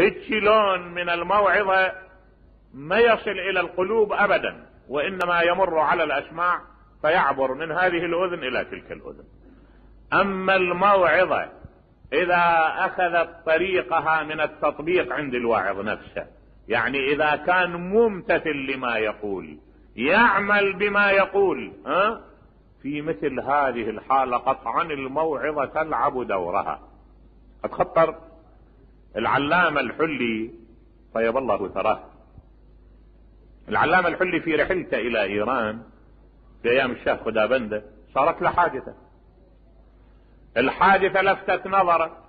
هيك لون من الموعظة ما يصل إلى القلوب ابدا وإنما يمر على الأسماع فيعبر من هذه الأذن إلى تلك الأذن. أما الموعظة إذا أخذت طريقها من التطبيق عند الواعظ نفسه يعني إذا كان ممتثل لما يقول يعمل بما يقول ها؟ في مثل هذه الحالة قطعا الموعظة تلعب دورها. قد خطر العلامة الحلي طيب الله ثراه. العلامة الحلي في رحلته إلى إيران في أيام الشاه خدابنده صارت له حادثة. الحادثة لفتت نظره.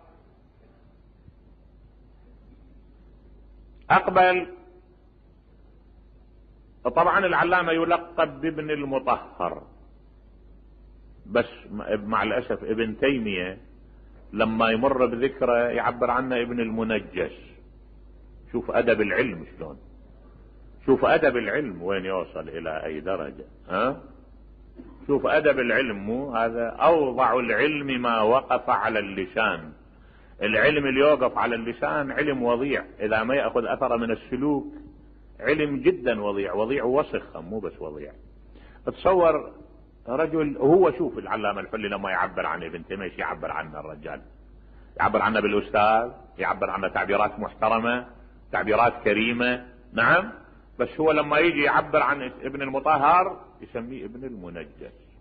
أقبل. طبعا العلامة يلقب بابن المطهر بس مع الأسف ابن تيمية. لما يمر بذكره يعبر عنه ابن المنجش. شوف أدب العلم شلون. شوف أدب العلم وين يوصل إلى أي درجة ها؟ شوف أدب العلم هذا أوضع العلم ما وقف على اللسان. العلم اللي يوقف على اللسان علم وضيع إذا ما يأخذ اثره من السلوك علم جدا وضيع وضيع وسخ مو بس وضيع. تصور رجل هو شوف العلامة الحلي لما يعبر عن ابن تيمية يعبر عنه الرجال؟ يعبر عنه بالأستاذ يعبر عنه تعبيرات محترمة تعبيرات كريمة. نعم بس هو لما يجي يعبر عن ابن المطهر يسميه ابن المنجس.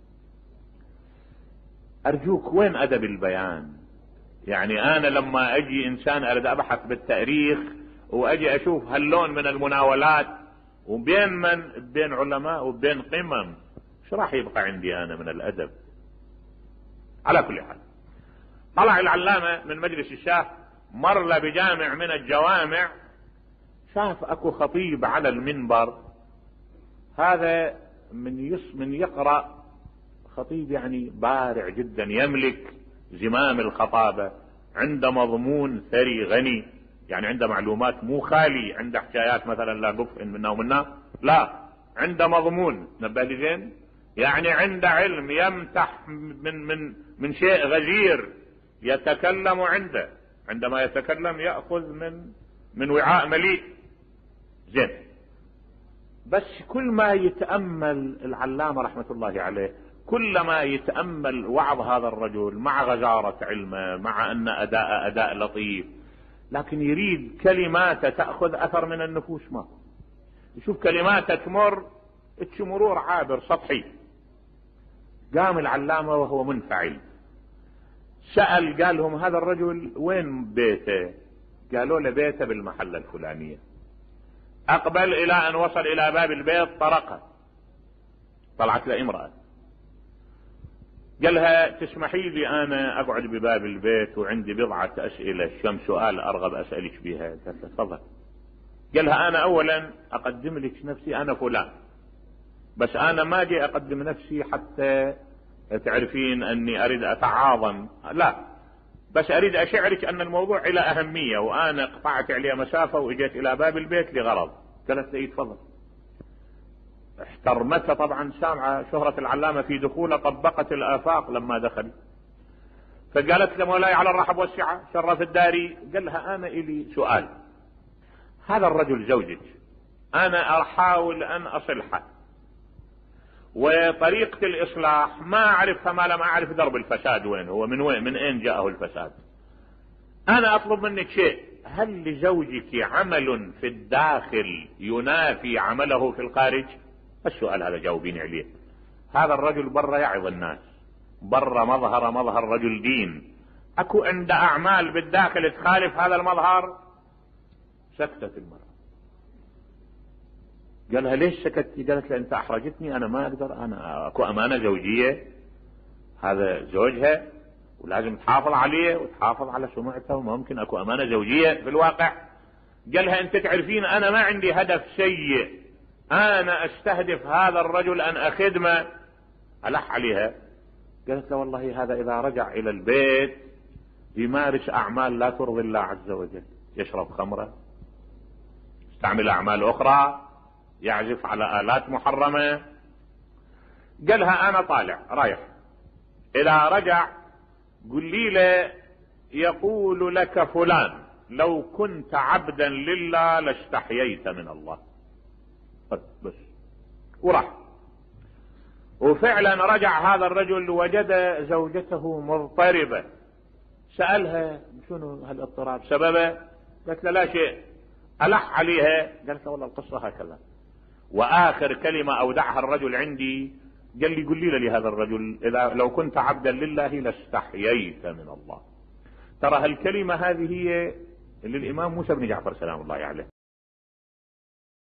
أرجوك وين أدب البيان؟ يعني أنا لما أجي إنسان أريد أبحث بالتاريخ وأجي أشوف هاللون من المناولات وبين من؟ بين علماء وبين قمم. شو راح يبقى عندي أنا من الأدب. على كل حال. طلع العلامة من مجلس الشاه مر بجامع من الجوامع شاف أكو خطيب على المنبر. هذا من يص من يقرأ خطيب يعني بارع جدا يملك زمام الخطابة. عنده مضمون ثري غني يعني عنده معلومات مو خالي عنده حكايات مثلا لا قف منا ومنا لا عنده مضمون. نبه لي زين؟ يعني عنده علم يمتح من من من شيء غزير يتكلم عنده. عندما يتكلم يأخذ من من وعاء مليء. زين. بس كل ما يتأمل العلامة رحمة الله عليه كلما يتأمل وعظ هذا الرجل مع غزارة علمه مع أن أداء أداء لطيف لكن يريد كلماته تأخذ أثر من النفوس ما. يشوف كلماته تمر مرور عابر سطحي. قام العلامة وهو منفعل. سأل قال لهم هذا الرجل وين بيته؟ قالوا له بيته بالمحلة الفلانية. أقبل إلى أن وصل إلى باب البيت طرقه. طلعت له امرأة. قالها تسمحي لي أنا أقعد بباب البيت وعندي بضعة أسئلة كم سؤال أرغب أسألك بها. قالت تفضل. قالها أنا اولا أقدم لك نفسي أنا فلان. بس أنا ما جي أقدم نفسي حتى تعرفين أني أريد أتعاظم. لا بس أريد أشعرك أن الموضوع له أهمية وأنا قطعت عليه مسافة وإجيت إلى باب البيت لغرض. قالت لي تفضل. احترمتها طبعا سامعة شهرة العلامة في دخوله طبقت الآفاق لما دخل. فقالت له مولاي على الرحب والسعة شرف الداري قال لها أنا إلي سؤال. هذا الرجل زوجك. أنا أحاول أن أصلحه. وطريقة الإصلاح ما اعرفها ما لم أعرف درب الفساد وين هو من وين من أين جاءه الفساد. أنا أطلب منك شيء. هل لزوجك عمل في الداخل ينافي عمله في الخارج؟ السؤال هذا جاوبيني عليه. هذا الرجل برا يعظ الناس. برا مظهر مظهر رجل دين. أكو عنده أعمال بالداخل تخالف هذا المظهر؟ سكتت المرأة. قالها ليش سكتتي قالت له أنت أحرجتني أنا ما أقدر أنا أكو أمانة زوجية هذا زوجها ولازم تحافظ عليه وتحافظ على سمعته وممكن أكو أمانة زوجية في الواقع. قالها أنت تعرفين أنا ما عندي هدف سيء أنا أستهدف هذا الرجل أن أخدمه. ألح عليها. قالت له والله هذا إذا رجع إلى البيت يمارس أعمال لا ترضي الله عز وجل يشرب خمره يستعمل أعمال أخرى يعزف على آلات محرمة. قالها أنا طالع رايح. إذا رجع قل لي له يقول لك فلان لو كنت عبدا لله لاستحييت من الله. بس, بس. وراح. وفعلا رجع هذا الرجل وجد زوجته مضطربة. سألها شنو هالاضطراب؟ سببه؟ قالت له لا شيء. ألح عليها؟ قالت له والله القصة هكذا. وآخر كلمة أودعها الرجل عندي قال لي قل لي لهذا الرجل إذا لو كنت عبدا لله لاستحييت من الله. ترى هالكلمة هذه هي اللي الإمام موسى بن جعفر سلام الله عليه